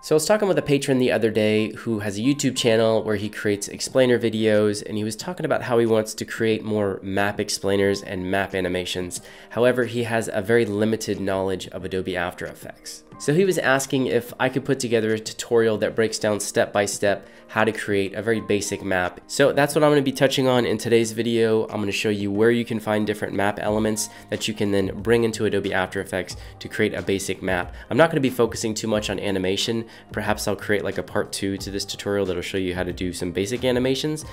So I was talking with a patron the other day who has a YouTube channel where he creates explainer videos and he was talking about how he wants to create more map explainers and map animations. However, he has a very limited knowledge of Adobe After Effects. So he was asking if I could put together a tutorial that breaks down step by step how to create a very basic map. So that's what I'm going to be touching on in today's video. I'm going to show you where you can find different map elements that you can then bring into Adobe After Effects to create a basic map. I'm not going to be focusing too much on animation. Perhaps I'll create like a part two to this tutorial that'll show you how to do some basic animations,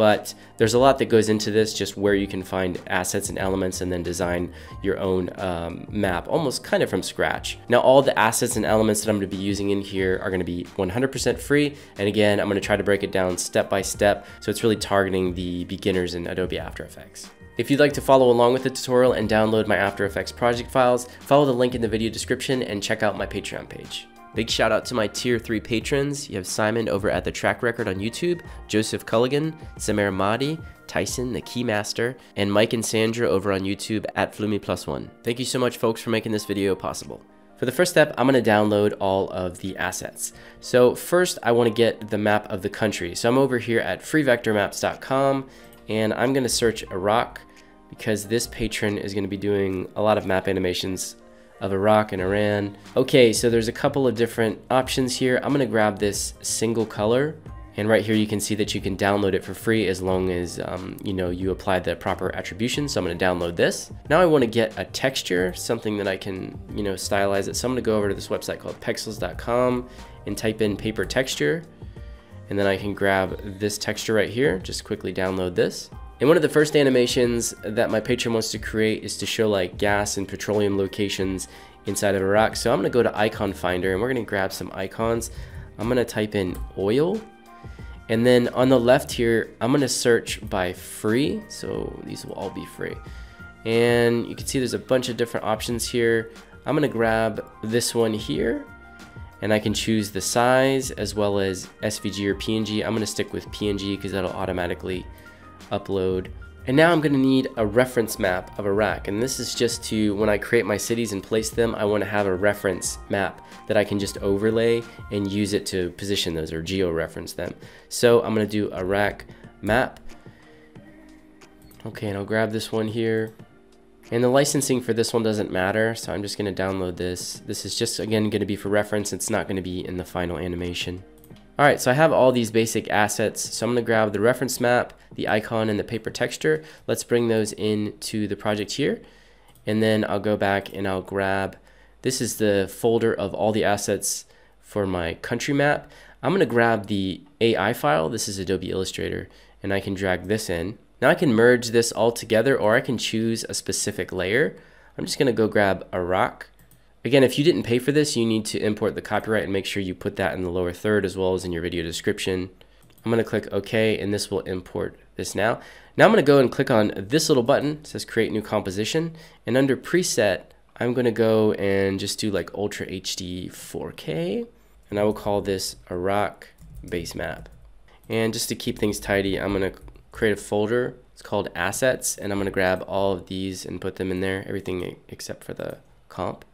but there's a lot that goes into this, just where you can find assets and elements and then design your own um, map, almost kind of from scratch. Now, all the assets and elements that I'm gonna be using in here are gonna be 100% free. And again, I'm gonna try to break it down step by step. So it's really targeting the beginners in Adobe After Effects. If you'd like to follow along with the tutorial and download my After Effects project files, follow the link in the video description and check out my Patreon page. Big shout out to my tier 3 patrons. You have Simon over at the Track Record on YouTube, Joseph Culligan, Samir Mahdi, Tyson, the Keymaster, and Mike and Sandra over on YouTube at Flumi Plus One. Thank you so much folks for making this video possible. For the first step, I'm going to download all of the assets. So first, I want to get the map of the country. So I'm over here at freevectormaps.com, and I'm going to search Iraq because this patron is going to be doing a lot of map animations of Iraq and Iran. Okay, so there's a couple of different options here. I'm gonna grab this single color and right here you can see that you can download it for free as long as um, you know you apply the proper attribution. So I'm gonna download this. Now I wanna get a texture, something that I can you know stylize it. So I'm gonna go over to this website called pexels.com and type in paper texture. And then I can grab this texture right here, just quickly download this. And one of the first animations that my patron wants to create is to show like gas and petroleum locations inside of Iraq. So I'm gonna go to Icon Finder and we're gonna grab some icons. I'm gonna type in oil. And then on the left here, I'm gonna search by free. So these will all be free. And you can see there's a bunch of different options here. I'm gonna grab this one here and I can choose the size as well as SVG or PNG. I'm gonna stick with PNG because that'll automatically upload. And now I'm gonna need a reference map of Iraq. And this is just to, when I create my cities and place them, I wanna have a reference map that I can just overlay and use it to position those or geo-reference them. So I'm gonna do Iraq map. Okay, and I'll grab this one here. And the licensing for this one doesn't matter, so I'm just gonna download this. This is just, again, gonna be for reference. It's not gonna be in the final animation. All right, so I have all these basic assets. So I'm gonna grab the reference map, the icon, and the paper texture. Let's bring those into the project here. And then I'll go back and I'll grab, this is the folder of all the assets for my country map. I'm gonna grab the AI file. This is Adobe Illustrator, and I can drag this in. Now I can merge this all together, or I can choose a specific layer. I'm just gonna go grab Iraq Again, if you didn't pay for this, you need to import the copyright and make sure you put that in the lower third as well as in your video description. I'm going to click OK and this will import this now. Now I'm going to go and click on this little button. It says create new composition and under preset I'm going to go and just do like Ultra HD 4K and I will call this Iraq base map. And just to keep things tidy I'm going to create a folder. It's called assets and I'm going to grab all of these and put them in there, everything except for the comp.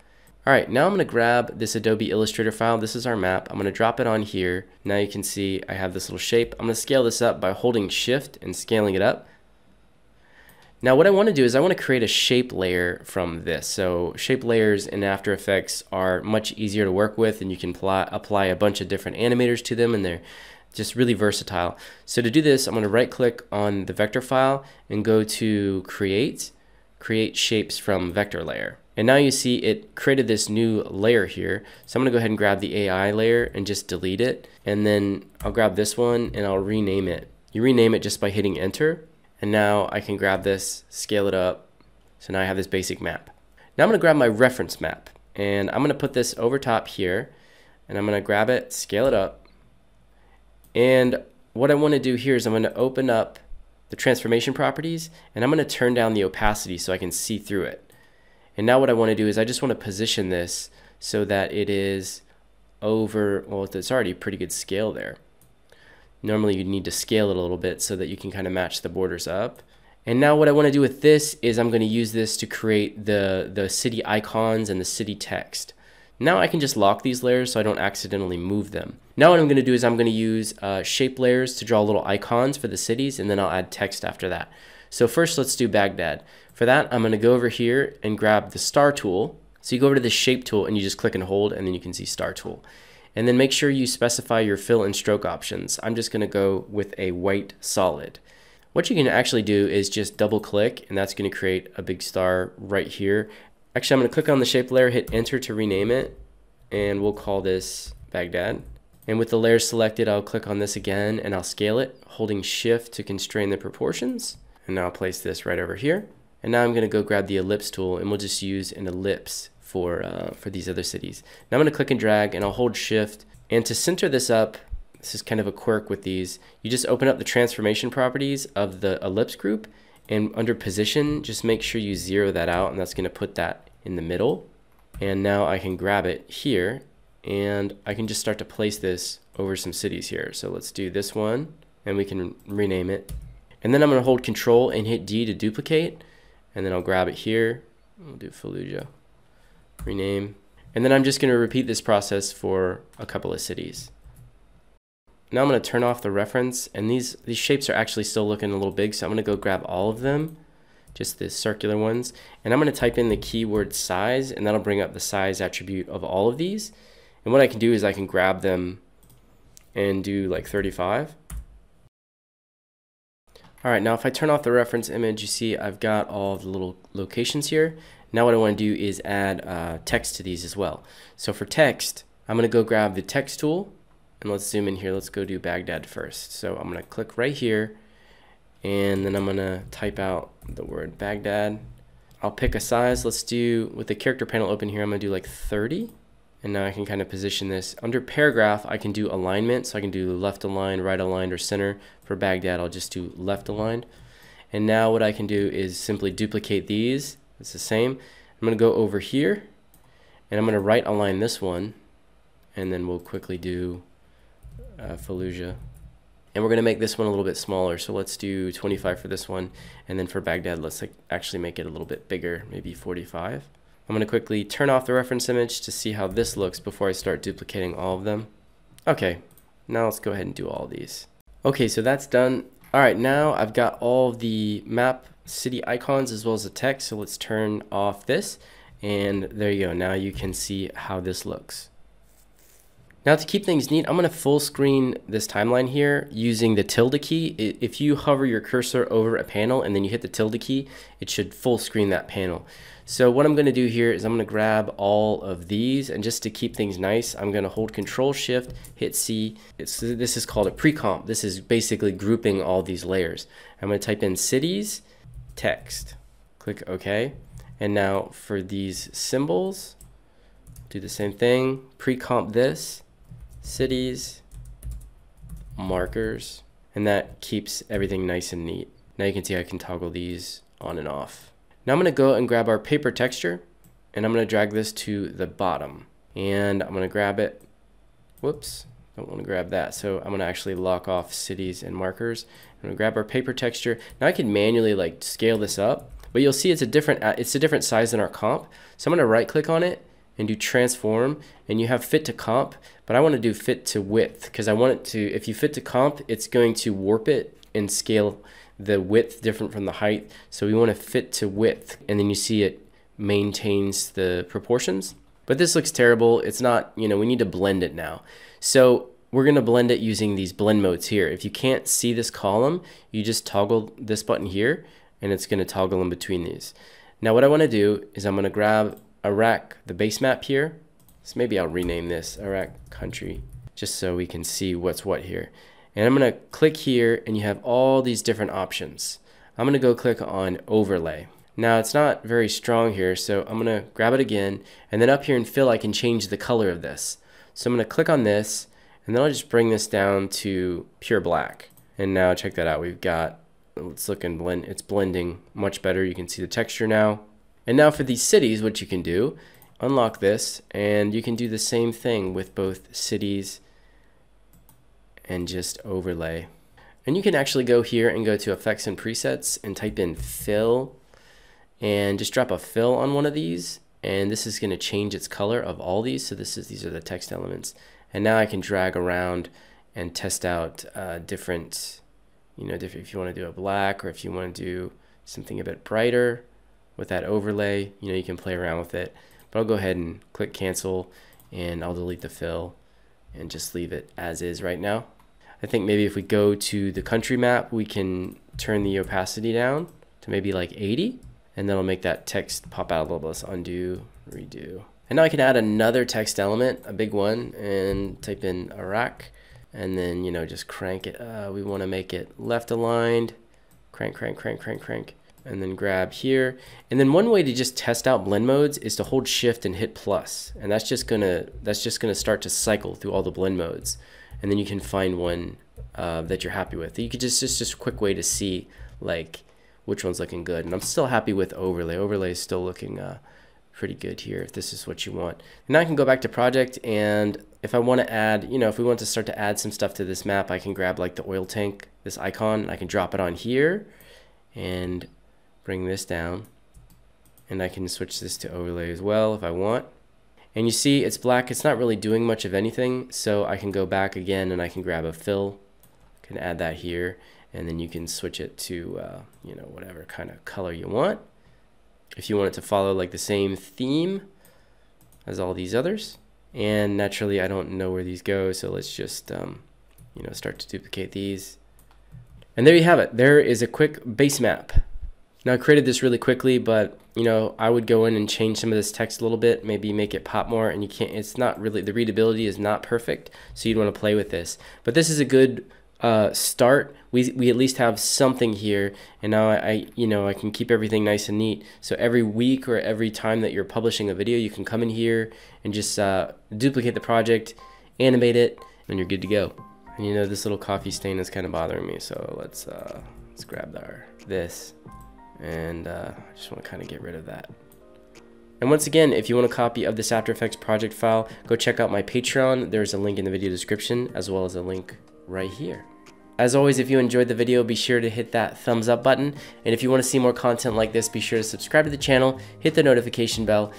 All right, now I'm gonna grab this Adobe Illustrator file. This is our map. I'm gonna drop it on here. Now you can see I have this little shape. I'm gonna scale this up by holding shift and scaling it up. Now what I wanna do is I wanna create a shape layer from this. So shape layers in After Effects are much easier to work with and you can apply, a bunch of different animators to them and they're just really versatile. So to do this, I'm gonna right click on the vector file and go to create, create shapes from vector layer. And now you see it created this new layer here. So I'm gonna go ahead and grab the AI layer and just delete it. And then I'll grab this one and I'll rename it. You rename it just by hitting enter. And now I can grab this, scale it up. So now I have this basic map. Now I'm gonna grab my reference map and I'm gonna put this over top here and I'm gonna grab it, scale it up. And what I wanna do here is I'm gonna open up the transformation properties and I'm gonna turn down the opacity so I can see through it. And now what I want to do is I just want to position this so that it is over, well, it's already a pretty good scale there. Normally you'd need to scale it a little bit so that you can kind of match the borders up. And now what I want to do with this is I'm going to use this to create the, the city icons and the city text. Now I can just lock these layers so I don't accidentally move them. Now what I'm going to do is I'm going to use uh, shape layers to draw little icons for the cities and then I'll add text after that. So first let's do Baghdad. For that I'm going to go over here and grab the star tool. So you go over to the shape tool and you just click and hold and then you can see star tool. And then make sure you specify your fill and stroke options. I'm just going to go with a white solid. What you can actually do is just double click and that's going to create a big star right here. Actually, I'm to click on the shape layer, hit enter to rename it, and we'll call this Baghdad. And with the layer selected, I'll click on this again and I'll scale it, holding shift to constrain the proportions. And now I'll place this right over here. And now I'm going to go grab the ellipse tool and we'll just use an ellipse for, uh, for these other cities. Now I'm going to click and drag and I'll hold shift. And to center this up, this is kind of a quirk with these, you just open up the transformation properties of the ellipse group and under position, just make sure you zero that out and that's going to put that in the middle. And now I can grab it here and I can just start to place this over some cities here. So let's do this one and we can rename it. And then I'm going to hold control and hit D to duplicate and then I'll grab it here. We'll do Fallujah, rename. And then I'm just going to repeat this process for a couple of cities. Now I'm going to turn off the reference and these, these shapes are actually still looking a little big. So I'm going to go grab all of them, just the circular ones. And I'm going to type in the keyword size and that'll bring up the size attribute of all of these. And what I can do is I can grab them and do like 35. All right, now if I turn off the reference image, you see I've got all the little locations here. Now what I want to do is add uh, text to these as well. So for text, I'm going to go grab the text tool and let's zoom in here. Let's go do Baghdad first. So I'm going to click right here and then I'm going to type out the word Baghdad. I'll pick a size. Let's do, with the character panel open here, I'm going to do like 30. And now I can kind of position this. Under paragraph, I can do alignment. So I can do left aligned, right aligned, or center. For Baghdad, I'll just do left aligned. And now what I can do is simply duplicate these. It's the same. I'm going to go over here. And I'm going to right align this one. And then we'll quickly do uh, Fallujah. And we're going to make this one a little bit smaller. So let's do 25 for this one. And then for Baghdad, let's like, actually make it a little bit bigger, maybe 45. I'm going to quickly turn off the reference image to see how this looks before I start duplicating all of them. Okay, now let's go ahead and do all these. Okay, so that's done. All right, now I've got all the map city icons as well as the text. So let's turn off this. And there you go. Now you can see how this looks. Now to keep things neat, I'm going to full screen this timeline here using the tilde key. If you hover your cursor over a panel and then you hit the tilde key, it should full screen that panel. So what I'm going to do here is I'm going to grab all of these and just to keep things nice, I'm going to hold control shift, hit C. It's, this is called a pre-comp. This is basically grouping all these layers. I'm going to type in cities, text, click OK. And now for these symbols, do the same thing, pre-comp this, cities, markers, and that keeps everything nice and neat. Now you can see I can toggle these on and off. Now I'm going to go and grab our paper texture and I'm going to drag this to the bottom and I'm going to grab it. Whoops, don't want to grab that. So I'm going to actually lock off cities and markers. I'm going to grab our paper texture. Now I can manually like scale this up, but you'll see it's a different uh, it's a different size than our comp. So I'm going to right click on it and do transform and you have fit to comp but I want to do fit to width because I want it to if you fit to comp it's going to warp it and scale the width different from the height. So we want to fit to width and then you see it maintains the proportions. But this looks terrible. It's not you know we need to blend it now. So we're going to blend it using these blend modes here. If you can't see this column you just toggle this button here and it's going to toggle in between these. Now what I want to do is I'm going to grab Iraq, the base map here. So maybe I'll rename this Iraq country just so we can see what's what here. And I'm going to click here and you have all these different options. I'm going to go click on overlay. Now it's not very strong here, so I'm going to grab it again. And then up here in fill, I can change the color of this. So I'm going to click on this and then I'll just bring this down to pure black. And now check that out. We've got, oh, let's look and blend, it's blending much better. You can see the texture now. And now for these cities, what you can do, unlock this, and you can do the same thing with both cities and just overlay. And you can actually go here and go to effects and presets and type in fill and just drop a fill on one of these and this is going to change its color of all these. So this is these are the text elements. And now I can drag around and test out uh, different, you know, if you want to do a black or if you want to do something a bit brighter with that overlay, you know, you can play around with it. But I'll go ahead and click cancel and I'll delete the fill and just leave it as is right now. I think maybe if we go to the country map, we can turn the opacity down to maybe like 80 and that'll make that text pop out a little bit. Let's undo, redo. And now I can add another text element, a big one, and type in Iraq, and then, you know, just crank it. Uh, we want to make it left aligned, crank, crank, crank, crank, crank, and then grab here. And then one way to just test out blend modes is to hold shift and hit plus. And that's just gonna, that's just gonna start to cycle through all the blend modes. And then you can find one uh, that you're happy with. You could just, just, just a quick way to see like which one's looking good. And I'm still happy with overlay. Overlay is still looking uh, pretty good here if this is what you want. Now I can go back to project and if I want to add, you know, if we want to start to add some stuff to this map, I can grab like the oil tank, this icon, I can drop it on here and bring this down. And I can switch this to overlay as well if I want. And you see it's black, it's not really doing much of anything, so I can go back again and I can grab a fill, can add that here. And then you can switch it to uh, you know whatever kind of color you want. If you want it to follow like the same theme as all these others. And naturally I don't know where these go. So let's just um, you know start to duplicate these. And there you have it. There is a quick base map now I created this really quickly but you know I would go in and change some of this text a little bit maybe make it pop more and you can't it's not really the readability is not perfect so you'd want to play with this but this is a good uh, start, we, we at least have something here. And now I, I, you know, I can keep everything nice and neat. So every week or every time that you're publishing a video, you can come in here and just uh, duplicate the project, animate it, and you're good to go. And you know, this little coffee stain is kind of bothering me. So let's, uh, let's grab our, this and uh, I just want to kind of get rid of that. And once again, if you want a copy of this After Effects project file, go check out my Patreon. There's a link in the video description as well as a link right here. As always, if you enjoyed the video, be sure to hit that thumbs up button. And if you want to see more content like this, be sure to subscribe to the channel, hit the notification bell,